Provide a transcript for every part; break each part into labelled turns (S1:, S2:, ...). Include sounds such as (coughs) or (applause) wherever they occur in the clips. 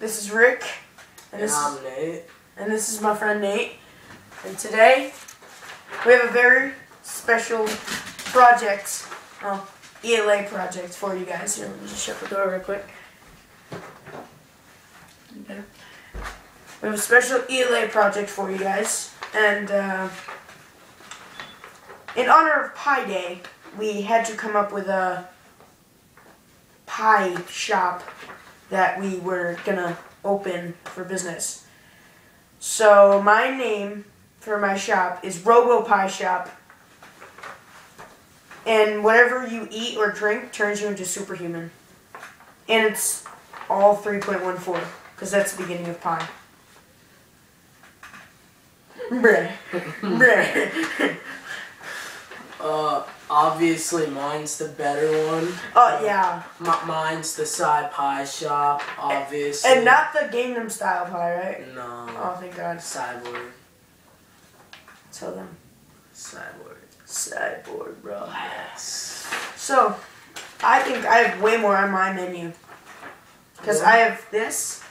S1: This is Rick, and
S2: And
S1: this is,
S2: I'm Nate.
S1: and this is my friend Nate. And today we have a very special project, oh, ELA project for you guys. Here, let me just shut the door real quick. Better. We have a special ELA project for you guys, and uh, in honor of Pi Day, we had to come up with a pie shop that we were gonna open for business. So my name for my shop is Robo Pie Shop. And whatever you eat or drink turns you into superhuman. And it's all 3.14, because that's the beginning of pi. (laughs) Bruh. (laughs) Bruh.
S2: Uh, obviously mine's the better one.
S1: Oh, yeah.
S2: M- mine's the Sci Pie Shop, obviously.
S1: And not the Gangnam Style pie, right?
S2: No.
S1: Oh, thank God.
S2: Cyborg.
S1: Tell them.
S2: Cyborg.
S1: Cyborg, bro.
S2: Yes.
S1: So, I think I have way more on my menu. Because I have this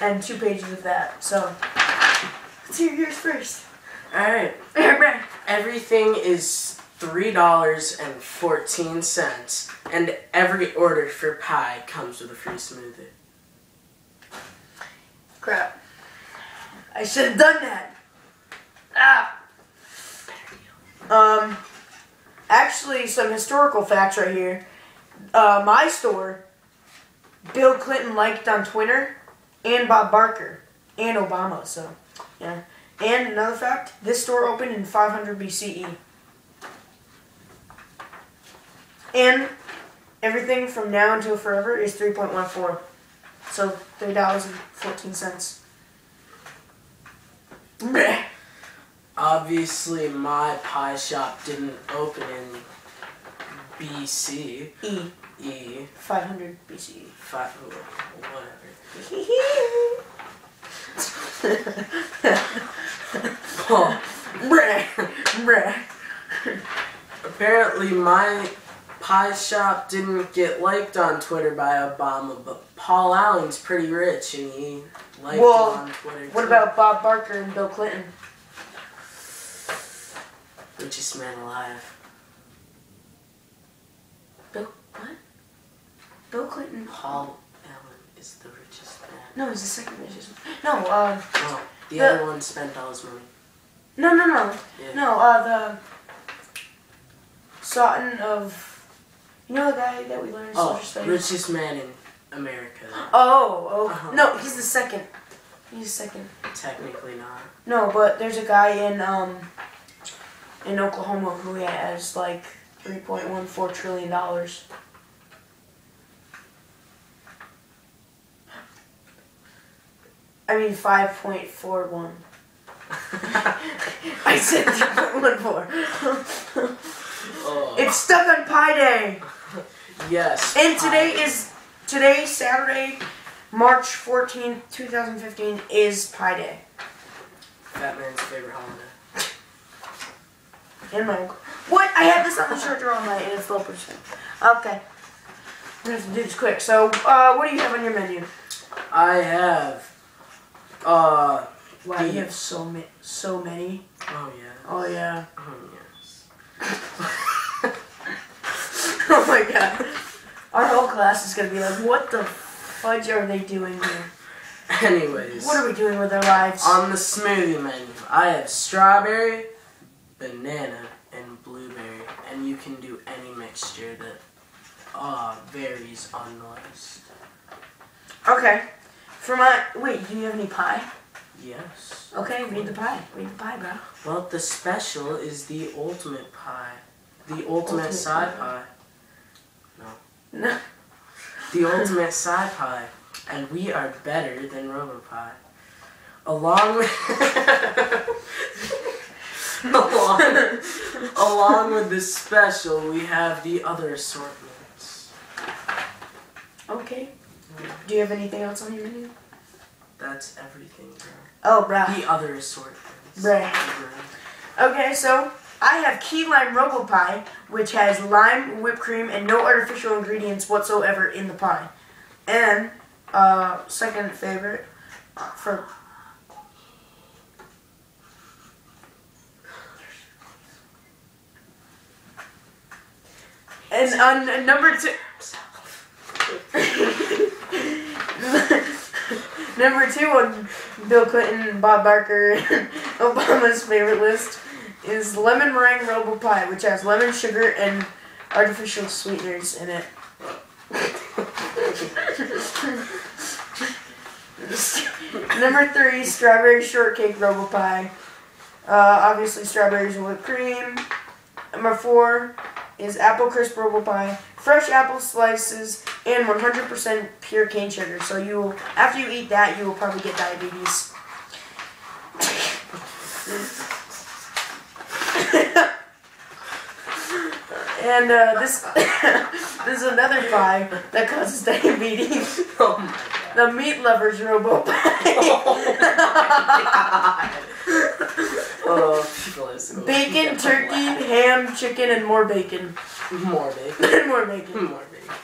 S1: and two pages of that. So, let's hear yours first.
S2: Alright. (clears throat) Everything is $3.14, and every order for pie comes with a free smoothie.
S1: Crap. I should have done that. Ah. Um, actually, some historical facts right here. Uh, my store, Bill Clinton liked on Twitter, and Bob Barker, and Obama. So, yeah. And another fact: this store opened in 500 BCE. And everything from now until forever is 3.14. So three dollars and fourteen cents.
S2: Obviously, my pie shop didn't open in BC.
S1: E
S2: E.
S1: five hundred BC.
S2: Five, oh, whatever. Oh,
S1: Bruh. Bruh.
S2: apparently, my pie shop didn't get liked on Twitter by Obama, but Paul Allen's pretty rich and he liked
S1: Well,
S2: it on Twitter.
S1: What
S2: too.
S1: about Bob Barker and Bill Clinton?
S2: richest man alive?
S1: Bill what? Bill Clinton.
S2: Paul Allen is the richest man.
S1: No, he's the second richest. No, uh,
S2: No, the,
S1: The-
S2: other one spent all his money.
S1: no, no, no,
S2: Yeah.
S1: no. Uh, the Sutton of. You know the guy that we learned
S2: Oh,
S1: social studies.
S2: richest man in America.
S1: Oh, oh,
S2: Uh-huh.
S1: no, he's the second. He's second.
S2: Technically not.
S1: No, but there's a guy in um in Oklahoma who has like three point one four trillion dollars. I mean five point four one. (laughs) (laughs) I said three point one four. (laughs)
S2: Oh.
S1: It's stuck on Pi Day,
S2: yes.
S1: and today
S2: pie.
S1: is today Saturday, March fourteenth, two thousand fifteen is Pi Day.
S2: Fat man's favorite holiday.
S1: And my uncle. What? I had this on the shirt all night and it's low percent. Okay. I'm gonna have to do this quick. So, uh, what do you have on your menu?
S2: I have. Uh.
S1: Wow,
S2: The-
S1: you have so many. So many.
S2: Oh yeah.
S1: Oh yeah.
S2: Oh yes. (laughs)
S1: oh my god. Our whole class is gonna be like, what the fudge are they doing here? (laughs)
S2: Anyways.
S1: What are we doing with our lives?
S2: On the smoothie menu, I have strawberry, banana, and blueberry, and you can do any mixture that uh, varies on the list.
S1: okay. For my wait, do you have any pie?
S2: Yes.
S1: Okay, read the pie. Read the pie, bro.
S2: Well, the special is the ultimate pie. The ultimate,
S1: Ultimate
S2: side
S1: pie.
S2: pie.
S1: No.
S2: The ultimate side pie. And we are better than RoboPie. Along with (laughs) along, along with the special, we have the other assortments.
S1: Okay. Do you have anything else on your menu?
S2: That's everything, bro.
S1: Oh, bro.
S2: The other assortments.
S1: Right.
S2: bro.
S1: Okay, so I have key lime robo pie, which has lime, whipped cream, and no artificial ingredients whatsoever in the pie. And uh, second favorite for. And on number two. (laughs) (laughs) number two on Bill Clinton, Bob Barker, (laughs) Obama's favorite list is lemon meringue robo pie, which has lemon sugar and artificial sweeteners in it. (laughs) Number three, strawberry shortcake robo pie. Uh, obviously, strawberries and whipped cream. Number four is apple crisp robo pie, fresh apple slices, and 100% pure cane sugar. So you, will, after you eat that, you will probably get diabetes. and uh, this (coughs) this is another pie that causes diabetes.
S2: Oh my god.
S1: The meat lovers robo pie.
S2: oh, people (laughs) are so
S1: bacon, turkey, ham, chicken, and more bacon. And more bacon. (laughs)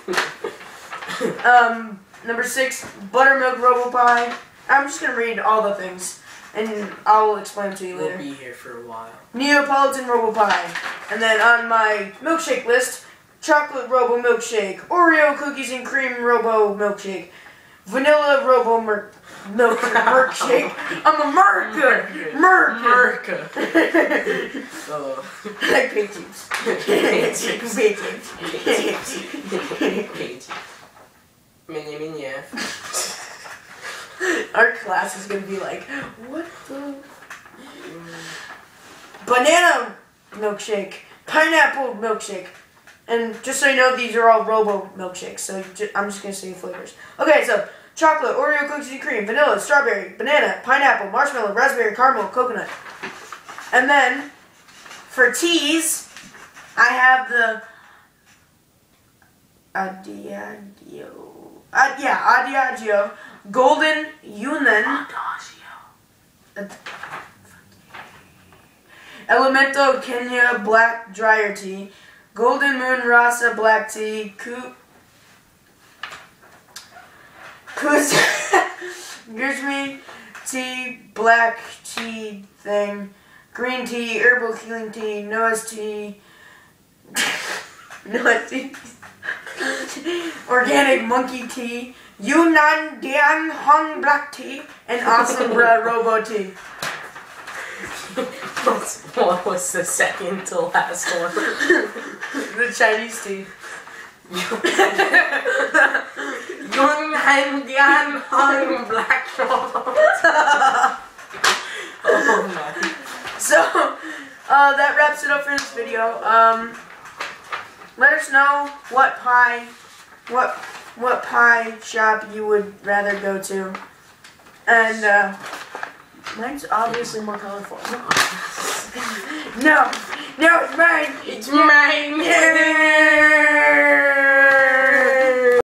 S1: (laughs) Um, number six, buttermilk robo pie. I'm just gonna read all the things, and I'll explain to you
S2: We'll
S1: later.
S2: be here for a while.
S1: Neapolitan robo pie, and then on my milkshake list, chocolate robo milkshake, Oreo cookies and cream robo milkshake, vanilla robo mer- milk (laughs) milkshake. I'm a merker, merker.
S2: America. Oh. (laughs)
S1: like paint tubes. paint tubes.
S2: Paint. Mini mini F.
S1: Our (laughs) class is gonna be like, what the? Banana milkshake, pineapple milkshake, and just so you know, these are all Robo milkshakes. So ju- I'm just gonna say flavors. Okay, so chocolate, Oreo cookies and cream, vanilla, strawberry, banana, pineapple, marshmallow, raspberry, caramel, coconut, and then for teas, I have the Adiagio. Uh, yeah, Adiagio Golden Yunnan. Elemento Kenya Black Dryer Tea. Golden Moon Rasa Black Tea. Ku. Kuz. (laughs) Guzmi Tea Black Tea Thing. Green Tea. Herbal Healing Tea. Noah's Tea. (laughs) Noah's Tea. (laughs) Organic Monkey Tea. Yunnan Dian Hong Black Tea. And Awesome Bra (laughs) Robo Tea.
S2: What was the second to last one?
S1: The Chinese tea.
S2: Yung Handian Hong Black Robot. oh my. (laughs)
S1: So, uh, that wraps it up for this video. Um, let us know what pie, what what pie shop you would rather go to, and uh, mine's obviously more colorful. (laughs) No, no, it's mine.
S2: It's mine.
S1: Yeah.